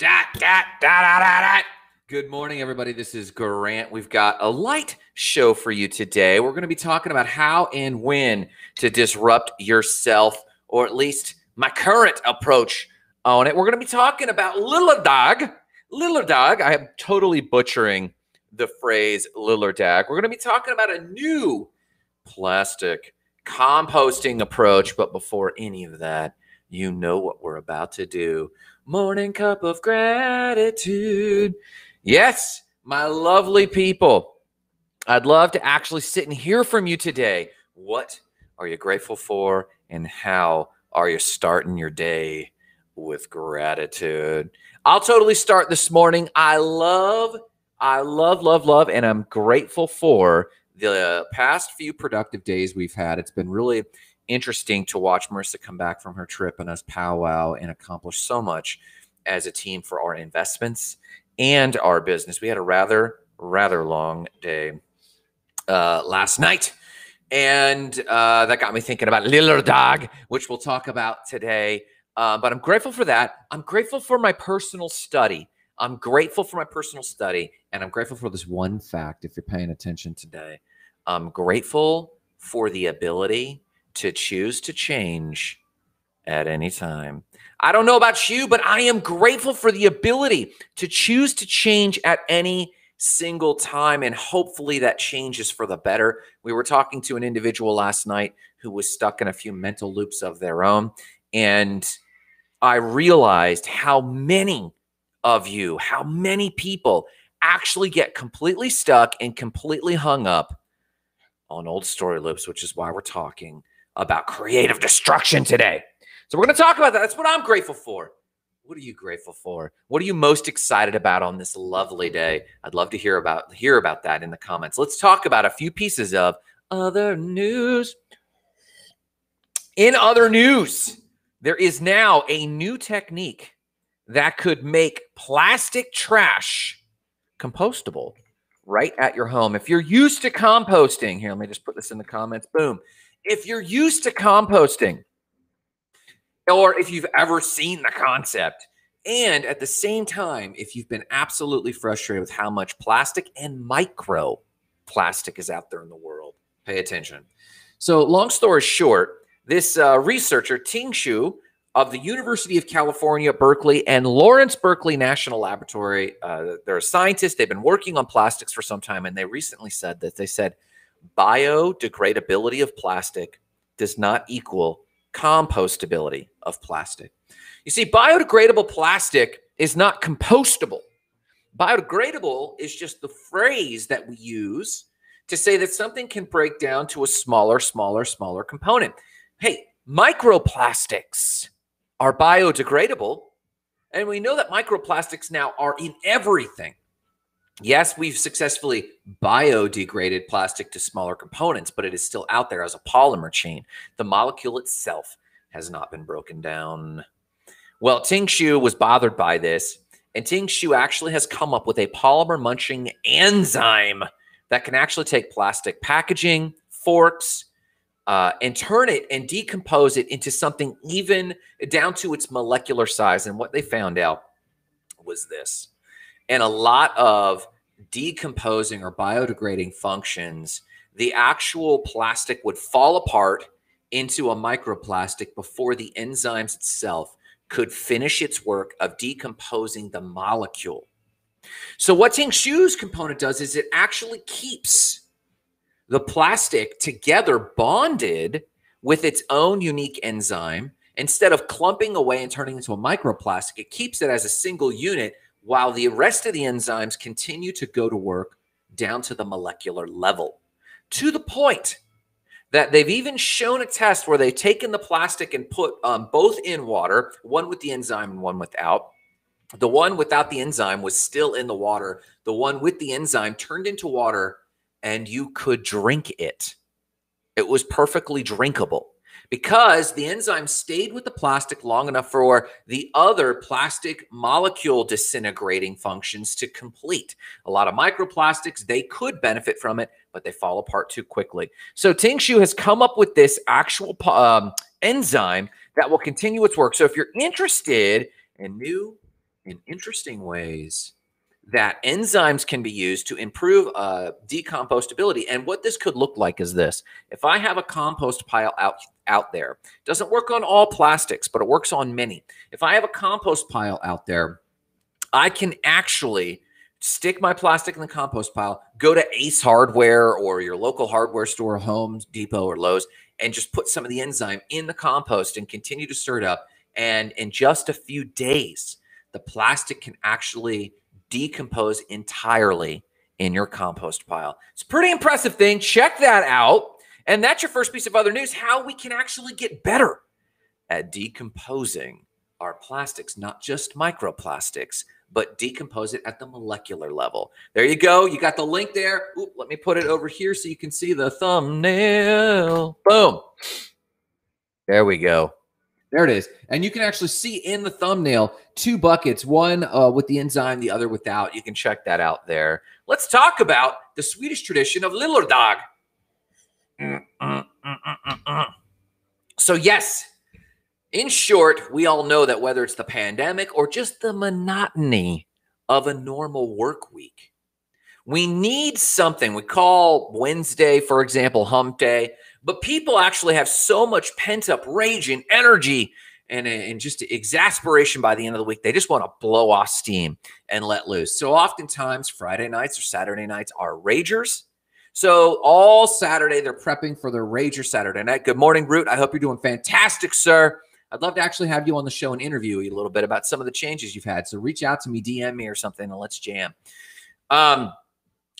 Dot, dot, dot, dot, dot. Good morning, everybody. This is Grant. We've got a light show for you today. We're going to be talking about how and when to disrupt yourself, or at least my current approach on it. We're going to be talking about Lillordag. Lillard Dog. I am totally butchering the phrase Lillordag. We're going to be talking about a new plastic composting approach. But before any of that, you know what we're about to do. Morning cup of gratitude. Yes, my lovely people. I'd love to actually sit and hear from you today. What are you grateful for, and how are you starting your day with gratitude? I'll totally start this morning. I love, I love, love, love, and I'm grateful for the past few productive days we've had. It's been really interesting to watch Marissa come back from her trip and us powwow and accomplish so much as a team for our investments and our business. We had a rather, rather long day uh, last night. And uh, that got me thinking about Lillordag, which we'll talk about today. Uh, but I'm grateful for that. I'm grateful for my personal study. I'm grateful for my personal study. And I'm grateful for this one fact, if you're paying attention today. I'm grateful for the ability to choose to change at any time. I don't know about you, but I am grateful for the ability to choose to change at any single time. And hopefully that changes for the better. We were talking to an individual last night who was stuck in a few mental loops of their own. And I realized how many of you, how many people actually get completely stuck and completely hung up on old story loops, which is why we're talking about creative destruction today. So we're going to talk about that. That's what I'm grateful for. What are you grateful for? What are you most excited about on this lovely day? I'd love to hear about hear about that in the comments. Let's talk about a few pieces of other news. In other news, there is now a new technique that could make plastic trash compostable right at your home. If you're used to composting, here, let me just put this in the comments. Boom. If you're used to composting, or if you've ever seen the concept, and at the same time, if you've been absolutely frustrated with how much plastic and micro plastic is out there in the world, pay attention. So, long story short, this uh, researcher, Ting Xu, of the University of California, Berkeley, and Lawrence Berkeley National Laboratory. Uh, they're scientists. They've been working on plastics for some time, and they recently said that they said biodegradability of plastic does not equal compostability of plastic. You see, biodegradable plastic is not compostable. Biodegradable is just the phrase that we use to say that something can break down to a smaller, smaller, smaller component. Hey, microplastics are biodegradable. And we know that microplastics now are in everything. Yes, we've successfully biodegraded plastic to smaller components, but it is still out there as a polymer chain. The molecule itself has not been broken down. Well, Ting Xu was bothered by this, and Ting Xu actually has come up with a polymer munching enzyme that can actually take plastic packaging, forks, uh, and turn it and decompose it into something even down to its molecular size. And what they found out was this. And a lot of decomposing or biodegrading functions, the actual plastic would fall apart into a microplastic before the enzymes itself could finish its work of decomposing the molecule. So, what Ting Xu's component does is it actually keeps the plastic together bonded with its own unique enzyme. Instead of clumping away and turning into a microplastic, it keeps it as a single unit while the rest of the enzymes continue to go to work down to the molecular level to the point that they've even shown a test where they've taken the plastic and put um, both in water, one with the enzyme and one without. The one without the enzyme was still in the water. The one with the enzyme turned into water and you could drink it. It was perfectly drinkable because the enzyme stayed with the plastic long enough for the other plastic molecule disintegrating functions to complete. A lot of microplastics, they could benefit from it, but they fall apart too quickly. So Ting Xu has come up with this actual um, enzyme that will continue its work. So if you're interested in new in interesting ways that enzymes can be used to improve uh, decompostability. And what this could look like is this: if I have a compost pile out out there, doesn't work on all plastics, but it works on many. If I have a compost pile out there, I can actually stick my plastic in the compost pile, go to Ace Hardware or your local hardware store, Home Depot or Lowe's, and just put some of the enzyme in the compost and continue to stir it up. And in just a few days, the plastic can actually decompose entirely in your compost pile. It's a pretty impressive thing. Check that out. And that's your first piece of other news how we can actually get better at decomposing our plastics, not just microplastics, but decompose it at the molecular level. There you go. You got the link there. Let me put it over here so you can see the thumbnail. Boom. There we go. There it is. And you can actually see in the thumbnail two buckets, one uh, with the enzyme, the other without. You can check that out there. Let's talk about the Swedish tradition of Lillordag. Mm, mm, mm, so, yes, in short, we all know that whether it's the pandemic or just the monotony of a normal work week, we need something. We call Wednesday, for example, hump day, but people actually have so much pent up rage and energy and, and just exasperation by the end of the week. They just want to blow off steam and let loose. So oftentimes, Friday nights or Saturday nights are ragers. So all Saturday, they're prepping for their Rager Saturday night. Good morning, Root. I hope you're doing fantastic, sir. I'd love to actually have you on the show and interview you a little bit about some of the changes you've had. So reach out to me, DM me or something, and let's jam. Um,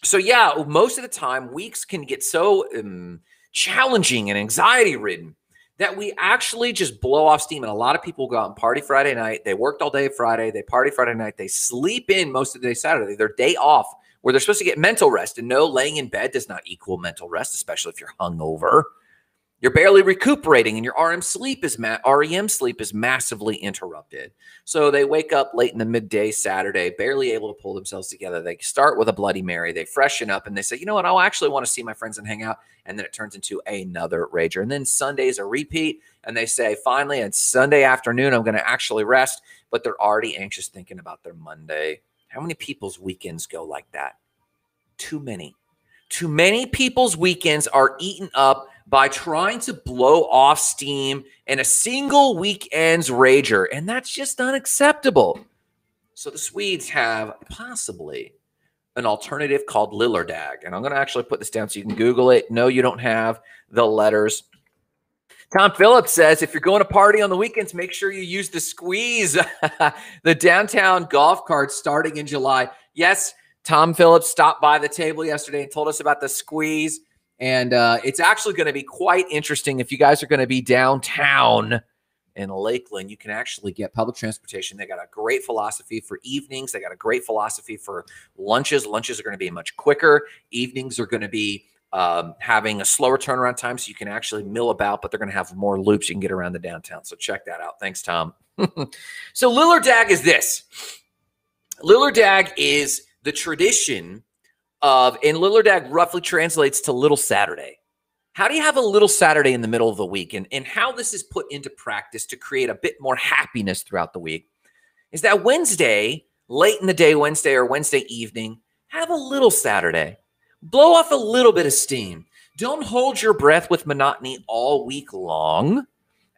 so yeah, most of the time weeks can get so um, challenging and anxiety ridden that we actually just blow off steam. And a lot of people go out and party Friday night. They worked all day Friday. They party Friday night. They sleep in most of the day Saturday. Their day off where they're supposed to get mental rest. And no, laying in bed does not equal mental rest, especially if you're hungover. You're barely recuperating, and your RM sleep is ma- REM sleep is massively interrupted. So they wake up late in the midday Saturday, barely able to pull themselves together. They start with a Bloody Mary, they freshen up, and they say, "You know what? I'll actually want to see my friends and hang out." And then it turns into another rager. And then Sunday's a repeat, and they say, "Finally, it's Sunday afternoon. I'm going to actually rest," but they're already anxious thinking about their Monday. How many people's weekends go like that? Too many. Too many people's weekends are eaten up by trying to blow off steam in a single weekend's rager. And that's just unacceptable. So the Swedes have possibly an alternative called Lillordag, And I'm going to actually put this down so you can Google it. No, you don't have the letters. Tom Phillips says if you're going to party on the weekends, make sure you use the squeeze, the downtown golf cart starting in July. Yes, Tom Phillips stopped by the table yesterday and told us about the squeeze. And uh, it's actually going to be quite interesting if you guys are going to be downtown in Lakeland. You can actually get public transportation. They got a great philosophy for evenings. They got a great philosophy for lunches. Lunches are going to be much quicker. Evenings are going to be um, having a slower turnaround time, so you can actually mill about. But they're going to have more loops you can get around the downtown. So check that out. Thanks, Tom. so Lillordag is this. Lillordag is the tradition of, and Lillordag roughly translates to Little Saturday. How do you have a little Saturday in the middle of the week? And, and how this is put into practice to create a bit more happiness throughout the week is that Wednesday, late in the day, Wednesday or Wednesday evening, have a little Saturday. Blow off a little bit of steam. Don't hold your breath with monotony all week long.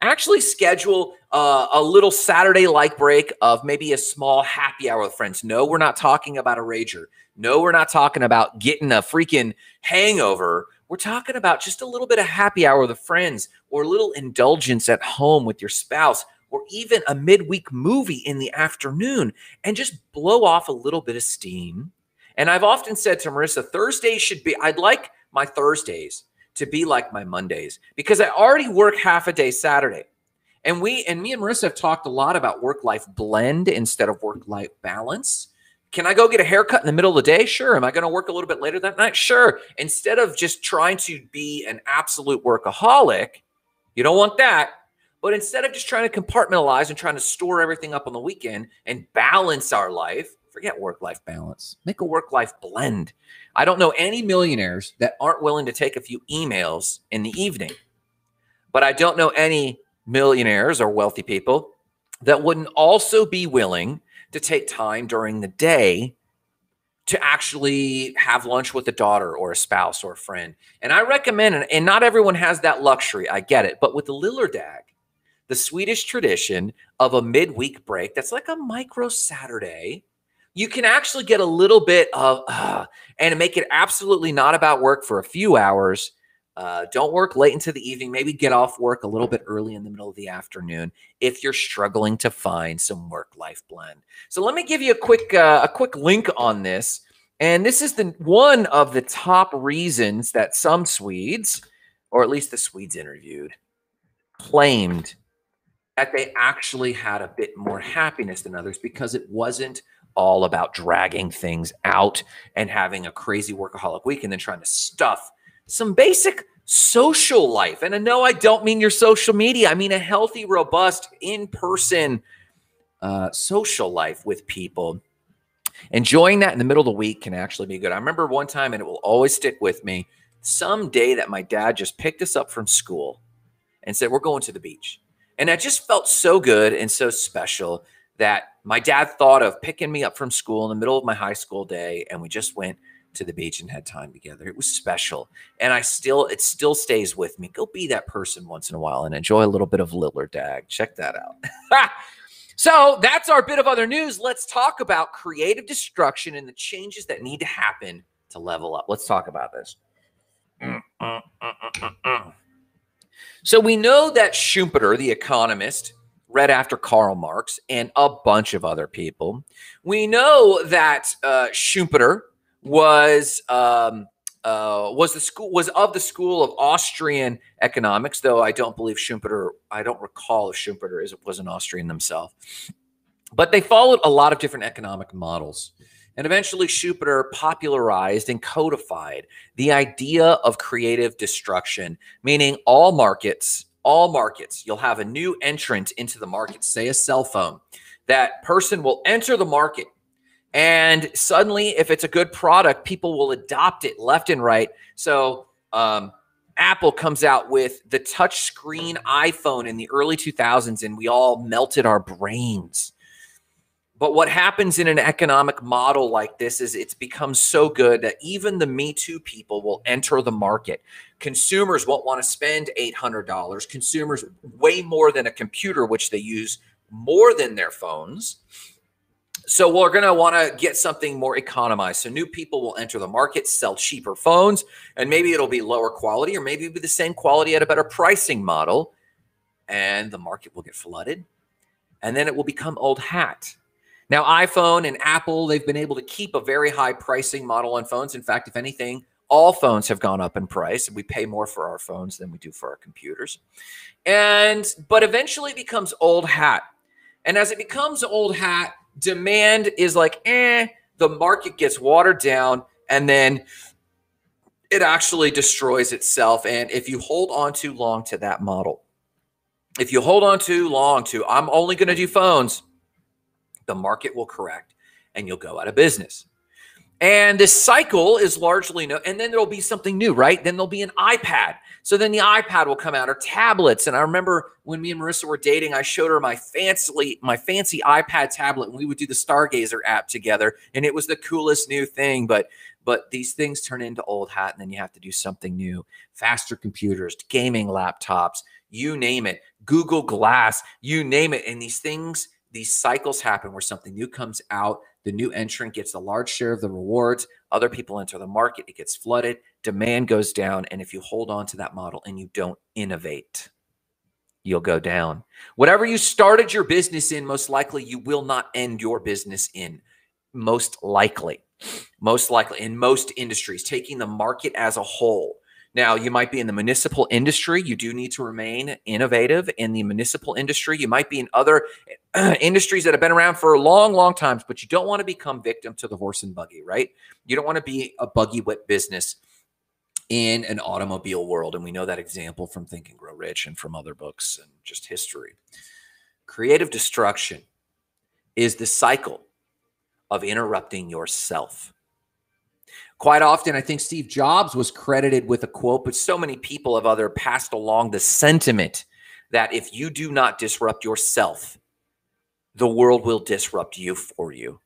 Actually, schedule uh, a little Saturday like break of maybe a small happy hour with friends. No, we're not talking about a rager. No, we're not talking about getting a freaking hangover. We're talking about just a little bit of happy hour with friends or a little indulgence at home with your spouse or even a midweek movie in the afternoon and just blow off a little bit of steam. And I've often said to Marissa, Thursdays should be, I'd like my Thursdays to be like my Mondays because I already work half a day Saturday. And we and me and Marissa have talked a lot about work life blend instead of work life balance. Can I go get a haircut in the middle of the day? Sure. Am I going to work a little bit later that night? Sure. Instead of just trying to be an absolute workaholic, you don't want that. But instead of just trying to compartmentalize and trying to store everything up on the weekend and balance our life, forget work life balance. Make a work life blend. I don't know any millionaires that aren't willing to take a few emails in the evening, but I don't know any millionaires or wealthy people that wouldn't also be willing to take time during the day to actually have lunch with a daughter or a spouse or a friend. And I recommend, and, not everyone has that luxury, I get it, but with the Lillordag, the Swedish tradition of a midweek break that's like a micro Saturday, you can actually get a little bit of, uh, and make it absolutely not about work for a few hours uh, don't work late into the evening. Maybe get off work a little bit early in the middle of the afternoon if you're struggling to find some work-life blend. So let me give you a quick uh, a quick link on this. And this is the one of the top reasons that some Swedes, or at least the Swedes interviewed, claimed that they actually had a bit more happiness than others because it wasn't all about dragging things out and having a crazy workaholic week and then trying to stuff some basic social life. And I know I don't mean your social media, I mean a healthy, robust, in person uh, social life with people. Enjoying that in the middle of the week can actually be good. I remember one time, and it will always stick with me, some day that my dad just picked us up from school and said, We're going to the beach. And that just felt so good and so special that my dad thought of picking me up from school in the middle of my high school day. And we just went to the beach and had time together. It was special. And I still, it still stays with me. Go be that person once in a while and enjoy a little bit of Lillordag. Check that out. so that's our bit of other news. Let's talk about creative destruction and the changes that need to happen to level up. Let's talk about this. So we know that Schumpeter, the economist, read after Karl Marx and a bunch of other people. We know that uh, Schumpeter was um, uh, was the school was of the school of Austrian economics, though I don't believe Schumpeter. I don't recall if Schumpeter is was an Austrian themselves, but they followed a lot of different economic models. And eventually, Schumpeter popularized and codified the idea of creative destruction, meaning all markets, all markets, you'll have a new entrant into the market, say a cell phone. That person will enter the market and suddenly, if it's a good product, people will adopt it left and right. So, um, Apple comes out with the touchscreen iPhone in the early 2000s, and we all melted our brains. But what happens in an economic model like this is it's become so good that even the Me Too people will enter the market. Consumers won't want to spend $800. Consumers way more than a computer, which they use more than their phones. So we're going to want to get something more economized. So new people will enter the market, sell cheaper phones, and maybe it'll be lower quality or maybe it'll be the same quality at a better pricing model. And the market will get flooded. And then it will become old hat. Now, iPhone and Apple, they've been able to keep a very high pricing model on phones. In fact, if anything, all phones have gone up in price. We pay more for our phones than we do for our computers. And but eventually it becomes old hat. And as it becomes old hat, demand is like, eh, the market gets watered down and then it actually destroys itself. And if you hold on too long to that model, if you hold on too long to, I'm only going to do phones, the market will correct and you'll go out of business. And this cycle is largely no, and then there'll be something new, right? Then there'll be an iPad. So then the iPad will come out or tablets. And I remember when me and Marissa were dating, I showed her my fancy, my fancy iPad tablet, and we would do the Stargazer app together. And it was the coolest new thing. But but these things turn into old hat, and then you have to do something new. Faster computers, gaming laptops, you name it, Google Glass, you name it. And these things, these cycles happen where something new comes out the new entrant gets a large share of the rewards. Other people enter the market. It gets flooded. Demand goes down. And if you hold on to that model and you don't innovate, you'll go down. Whatever you started your business in, most likely you will not end your business in. Most likely. Most likely in most industries, taking the market as a whole. Now, you might be in the municipal industry. You do need to remain innovative in the municipal industry. You might be in other industries that have been around for a long, long times, but you don't want to become victim to the horse and buggy, right? You don't want to be a buggy whip business in an automobile world. And we know that example from Think and Grow Rich and from other books and just history. Creative destruction is the cycle of interrupting yourself. Quite often, I think Steve Jobs was credited with a quote, but so many people have other passed along the sentiment that if you do not disrupt yourself, the world will disrupt you for you.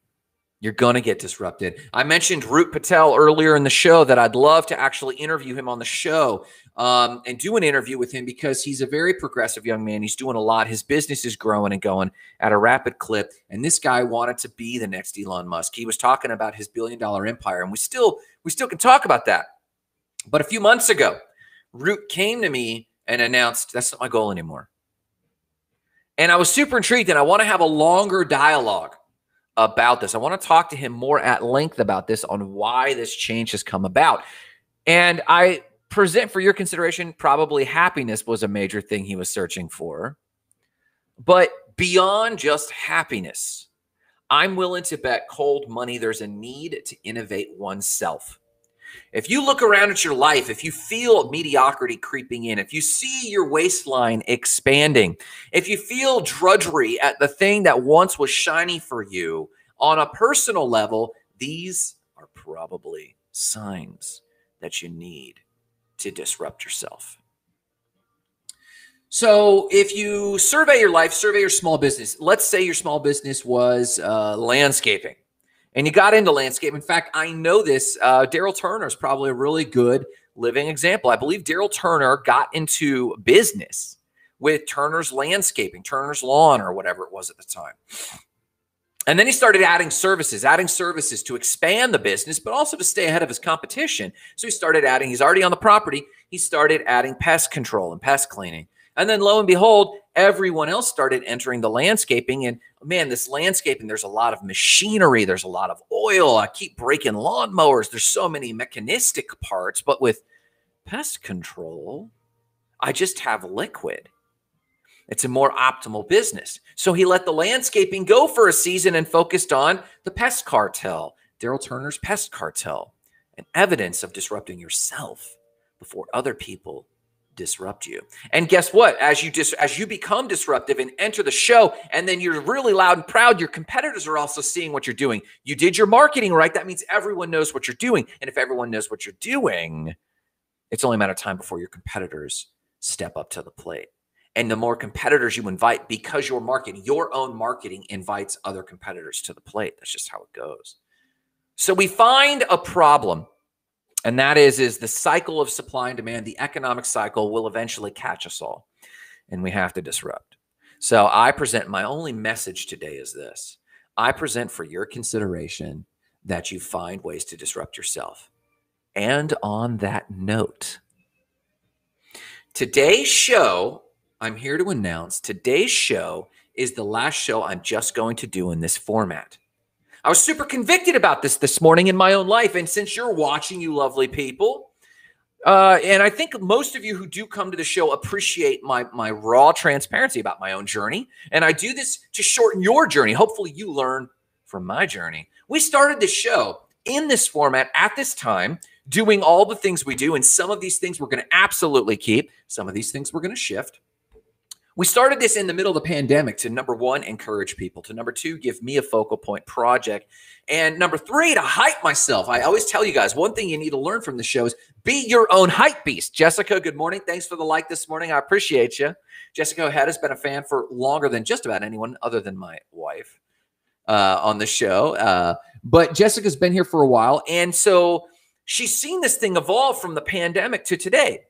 You're going to get disrupted. I mentioned Root Patel earlier in the show that I'd love to actually interview him on the show um, and do an interview with him because he's a very progressive young man. He's doing a lot. His business is growing and going at a rapid clip. And this guy wanted to be the next Elon Musk. He was talking about his billion dollar empire, and we still we still can talk about that. But a few months ago, Root came to me and announced that's not my goal anymore. And I was super intrigued, and I want to have a longer dialogue about this. I want to talk to him more at length about this on why this change has come about. And I present for your consideration probably happiness was a major thing he was searching for. But beyond just happiness, I'm willing to bet cold money there's a need to innovate oneself. If you look around at your life, if you feel mediocrity creeping in, if you see your waistline expanding, if you feel drudgery at the thing that once was shiny for you on a personal level, these are probably signs that you need to disrupt yourself. So, if you survey your life, survey your small business, let's say your small business was uh, landscaping and you got into landscape. In fact, I know this. Uh, Daryl Turner is probably a really good living example. I believe Daryl Turner got into business with Turner's Landscaping, Turner's Lawn, or whatever it was at the time. And then he started adding services, adding services to expand the business, but also to stay ahead of his competition. So he started adding, he's already on the property, he started adding pest control and pest cleaning. And then lo and behold, everyone else started entering the landscaping. And man, this landscaping, there's a lot of machinery, there's a lot of oil. I keep breaking lawnmowers. There's so many mechanistic parts. But with pest control, I just have liquid. It's a more optimal business. So he let the landscaping go for a season and focused on the pest cartel, Daryl Turner's pest cartel, and evidence of disrupting yourself before other people disrupt you. And guess what? As you dis- as you become disruptive and enter the show and then you're really loud and proud, your competitors are also seeing what you're doing. You did your marketing right. That means everyone knows what you're doing. And if everyone knows what you're doing, it's only a matter of time before your competitors step up to the plate. And the more competitors you invite because your marketing, your own marketing invites other competitors to the plate. That's just how it goes. So we find a problem and that is is the cycle of supply and demand the economic cycle will eventually catch us all and we have to disrupt. So i present my only message today is this. I present for your consideration that you find ways to disrupt yourself. And on that note today's show i'm here to announce today's show is the last show i'm just going to do in this format I was super convicted about this this morning in my own life. And since you're watching, you lovely people, uh, and I think most of you who do come to the show appreciate my my raw transparency about my own journey. And I do this to shorten your journey. Hopefully, you learn from my journey. We started the show in this format at this time, doing all the things we do. And some of these things we're going to absolutely keep, some of these things we're going to shift. We started this in the middle of the pandemic to number one, encourage people, to number two, give me a focal point project, and number three, to hype myself. I always tell you guys one thing you need to learn from the show is be your own hype beast. Jessica, good morning. Thanks for the like this morning. I appreciate you. Jessica Head has been a fan for longer than just about anyone other than my wife uh, on the show. Uh, but Jessica's been here for a while. And so she's seen this thing evolve from the pandemic to today.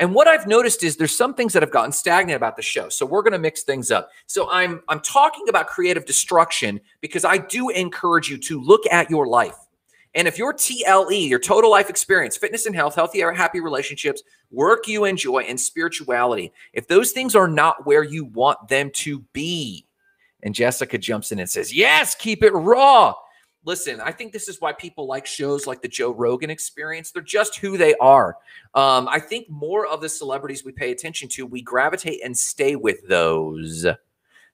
And what I've noticed is there's some things that have gotten stagnant about the show. So we're going to mix things up. So I'm I'm talking about creative destruction because I do encourage you to look at your life. And if your TLE, your total life experience, fitness and health, healthy happy relationships, work you enjoy, and spirituality, if those things are not where you want them to be, and Jessica jumps in and says, Yes, keep it raw listen, I think this is why people like shows like the Joe Rogan experience. They're just who they are. Um, I think more of the celebrities we pay attention to, we gravitate and stay with those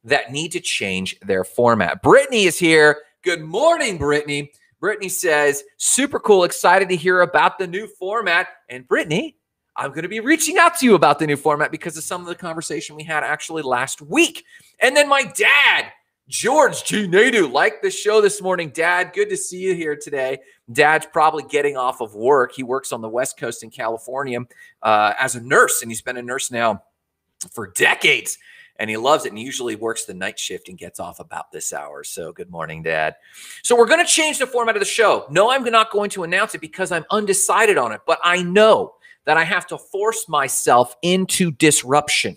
that need to change their format. Brittany is here. Good morning, Brittany. Brittany says, super cool, excited to hear about the new format. And Brittany, I'm going to be reaching out to you about the new format because of some of the conversation we had actually last week. And then my dad, George G. Nadu, like the show this morning. Dad, good to see you here today. Dad's probably getting off of work. He works on the West Coast in California uh, as a nurse, and he's been a nurse now for decades. and he loves it and usually works the night shift and gets off about this hour. So, good morning, Dad. So, we're going to change the format of the show. No, I'm not going to announce it because I'm undecided on it, but I know that I have to force myself into disruption.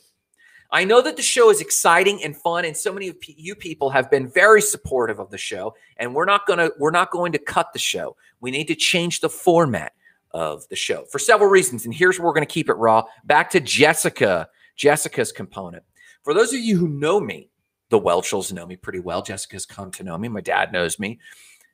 I know that the show is exciting and fun, and so many of you people have been very supportive of the show. And we're not gonna we're not going to cut the show. We need to change the format of the show for several reasons. And here's where we're going to keep it raw. Back to Jessica, Jessica's component. For those of you who know me, the Welchels know me pretty well. Jessica's come to know me. My dad knows me.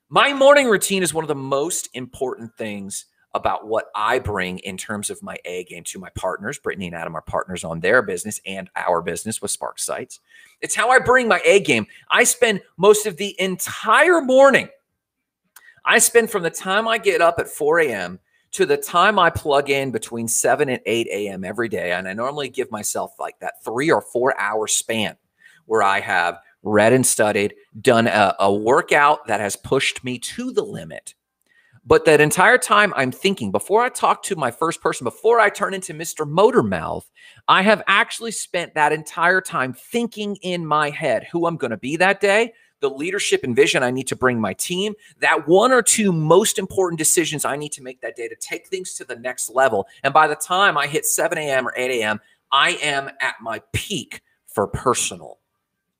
My morning routine is one of the most important things about what I bring in terms of my A game to my partners. Brittany and Adam are partners on their business and our business with Spark Sites. It's how I bring my A game. I spend most of the entire morning. I spend from the time I get up at 4 a.m to the time I plug in between 7 and 8 a.m. every day, and I normally give myself like that three or four hour span where I have read and studied, done a, a workout that has pushed me to the limit. But that entire time I'm thinking, before I talk to my first person, before I turn into Mr. Motormouth, I have actually spent that entire time thinking in my head who I'm going to be that day, the leadership and vision I need to bring my team, that one or two most important decisions I need to make that day to take things to the next level. And by the time I hit 7 a.m. or 8 a.m., I am at my peak for personal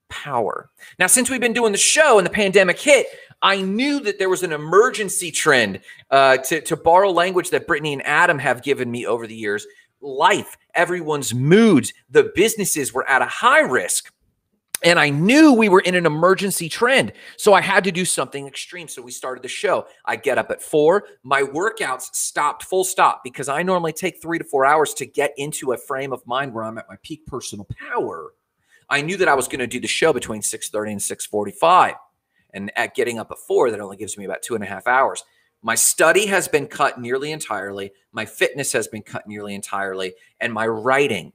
power. Now, since we've been doing the show and the pandemic hit, I knew that there was an emergency trend uh, to, to borrow language that Brittany and Adam have given me over the years. Life, everyone's moods, the businesses were at a high risk and I knew we were in an emergency trend. So I had to do something extreme. So we started the show. I get up at four. My workouts stopped full stop because I normally take three to four hours to get into a frame of mind where I'm at my peak personal power. I knew that I was going to do the show between 6:30 and 6:45. And at getting up at four, that only gives me about two and a half hours. My study has been cut nearly entirely. My fitness has been cut nearly entirely. And my writing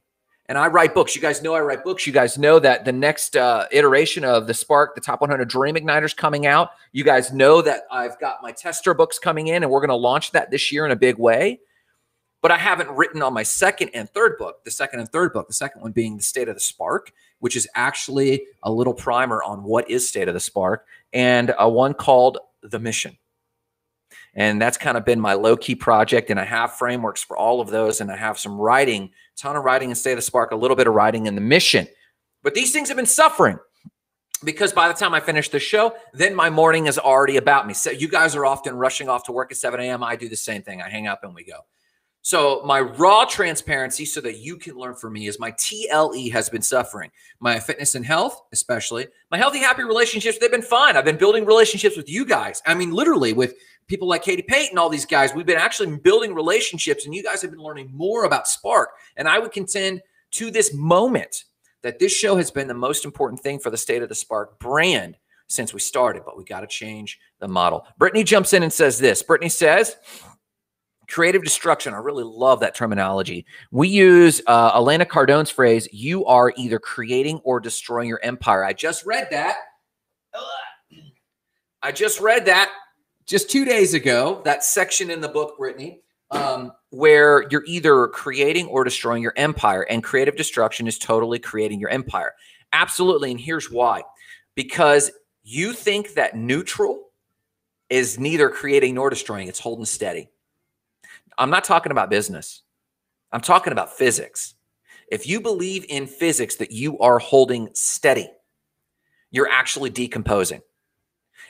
and I write books. You guys know I write books. You guys know that the next uh, iteration of the Spark, the Top 100 Dream Igniters, coming out. You guys know that I've got my tester books coming in, and we're going to launch that this year in a big way. But I haven't written on my second and third book. The second and third book. The second one being the State of the Spark, which is actually a little primer on what is State of the Spark, and a one called The Mission. And that's kind of been my low key project. And I have frameworks for all of those. And I have some writing, ton of writing in State of the Spark, a little bit of writing in the mission. But these things have been suffering because by the time I finish the show, then my morning is already about me. So you guys are often rushing off to work at 7 a.m. I do the same thing. I hang up and we go. So my raw transparency so that you can learn from me is my TLE has been suffering. My fitness and health, especially. My healthy, happy relationships, they've been fine. I've been building relationships with you guys. I mean, literally with people like Katie Payton, all these guys. We've been actually building relationships, and you guys have been learning more about Spark. And I would contend to this moment that this show has been the most important thing for the state of the Spark brand since we started, but we got to change the model. Brittany jumps in and says this. Brittany says, creative destruction. I really love that terminology. We use uh, Elena Cardone's phrase, you are either creating or destroying your empire. I just read that. I just read that just two days ago, that section in the book, Brittany, um, where you're either creating or destroying your empire, and creative destruction is totally creating your empire. Absolutely. And here's why because you think that neutral is neither creating nor destroying, it's holding steady. I'm not talking about business, I'm talking about physics. If you believe in physics that you are holding steady, you're actually decomposing.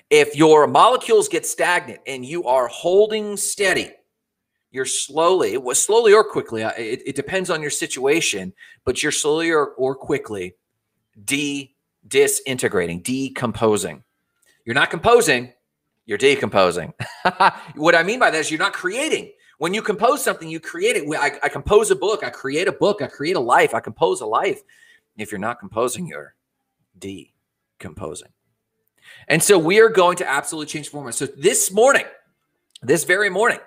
If your molecules get stagnant and you are holding steady, you're slowly, well, slowly or quickly, it, it depends on your situation, but you're slowly or, or quickly de disintegrating, decomposing. You're not composing, you're decomposing. what I mean by that is you're not creating. When you compose something, you create it. I, I compose a book, I create a book, I create a life, I compose a life. If you're not composing, you're decomposing. And so we are going to absolutely change the format. So this morning, this very morning,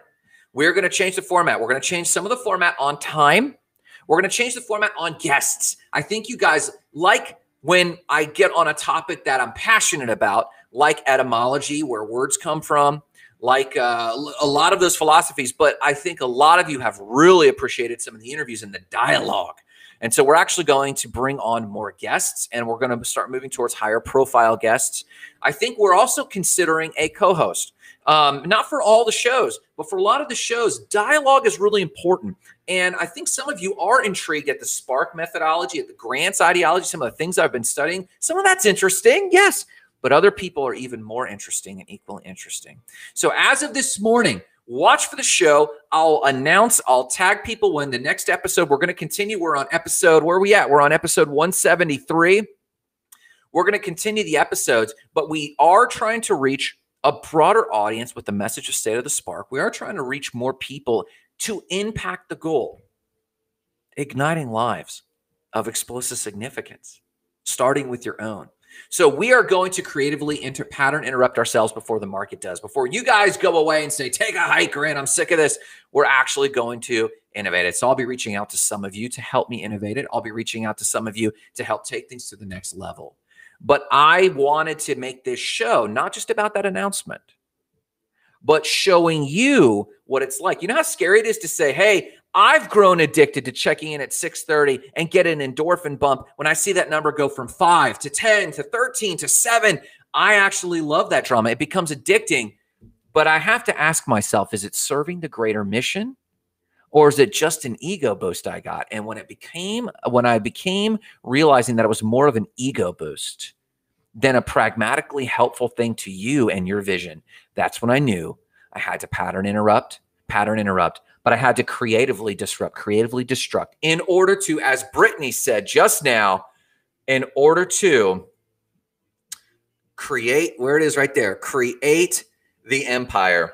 we're going to change the format. We're going to change some of the format on time. We're going to change the format on guests. I think you guys like when I get on a topic that I'm passionate about, like etymology, where words come from, like uh, a lot of those philosophies. But I think a lot of you have really appreciated some of the interviews and the dialogue And so we're actually going to bring on more guests and we're going to start moving towards higher profile guests. I think we're also considering a co host. Um, not for all the shows, but for a lot of the shows, dialogue is really important. And I think some of you are intrigued at the Spark methodology, at the grants ideology, some of the things I've been studying. Some of that's interesting, yes, but other people are even more interesting and equally interesting. So as of this morning, watch for the show. I'll announce, I'll tag people when the next episode, we're going to continue. We're on episode, where are we at? We're on episode 173. We're going to continue the episodes, but we are trying to reach a broader audience with the message of State of the Spark. We are trying to reach more people to impact the goal, igniting lives of explosive significance, starting with your own. So we are going to creatively inter- pattern interrupt ourselves before the market does. Before you guys go away and say, take a hike, Grant, I'm sick of this. We're actually going to innovate it. So I'll be reaching out to some of you to help me innovate it. I'll be reaching out to some of you to help take things to the next level. But I wanted to make this show not just about that announcement, but showing you what it's like. You know how scary it is to say, "Hey, I've grown addicted to checking in at 6:30 and get an endorphin bump when I see that number go from 5 to 10 to 13 to 7." I actually love that drama. It becomes addicting, but I have to ask myself, is it serving the greater mission? Or is it just an ego boost I got? And when it became when I became realizing that it was more of an ego boost than a pragmatically helpful thing to you and your vision, that's when I knew I had to pattern interrupt, pattern interrupt, but I had to creatively disrupt, creatively destruct in order to, as Brittany said just now, in order to create where it is right there, create the empire.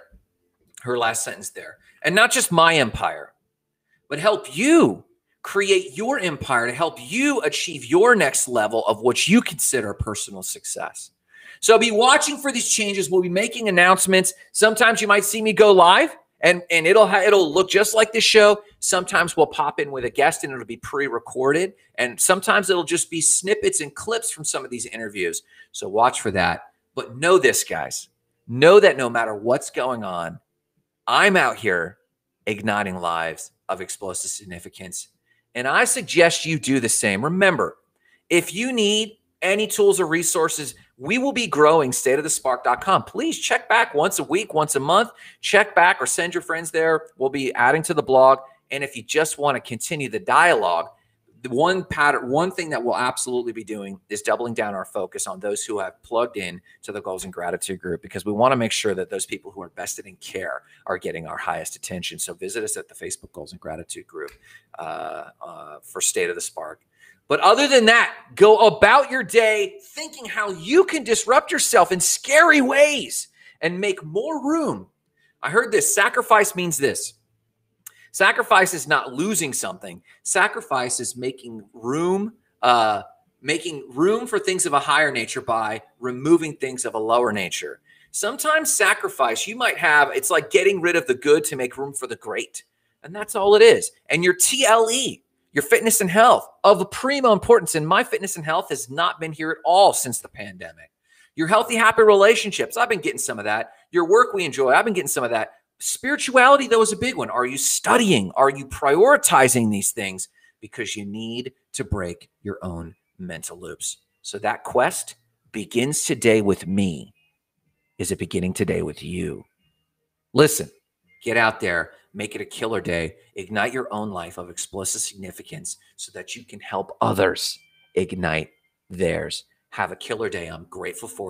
Her last sentence there. And not just my empire, but help you create your empire to help you achieve your next level of what you consider personal success. So be watching for these changes. We'll be making announcements. Sometimes you might see me go live and and it'll ha- it'll look just like this show. Sometimes we'll pop in with a guest and it'll be pre-recorded and sometimes it'll just be snippets and clips from some of these interviews. So watch for that. But know this guys. Know that no matter what's going on, I'm out here igniting lives of explosive significance. And I suggest you do the same. Remember, if you need any tools or resources, we will be growing stateofthespark.com. Please check back once a week, once a month. Check back or send your friends there. We'll be adding to the blog. And if you just want to continue the dialogue, the one pattern, one thing that we'll absolutely be doing is doubling down our focus on those who have plugged in to the goals and gratitude group because we want to make sure that those people who are vested in care are getting our highest attention. So visit us at the Facebook goals and gratitude group uh, uh, for State of the Spark. But other than that, go about your day thinking how you can disrupt yourself in scary ways and make more room. I heard this sacrifice means this Sacrifice is not losing something. Sacrifice is making room, uh, making room for things of a higher nature by removing things of a lower nature. Sometimes sacrifice, you might have, it's like getting rid of the good to make room for the great. And that's all it is. And your TLE, your fitness and health, of primo importance. And my fitness and health has not been here at all since the pandemic. Your healthy, happy relationships, I've been getting some of that. Your work we enjoy, I've been getting some of that. Spirituality, though, is a big one. Are you studying? Are you prioritizing these things? Because you need to break your own mental loops. So that quest begins today with me. Is it beginning today with you? Listen, get out there, make it a killer day, ignite your own life of explicit significance so that you can help others ignite theirs. Have a killer day. I'm grateful for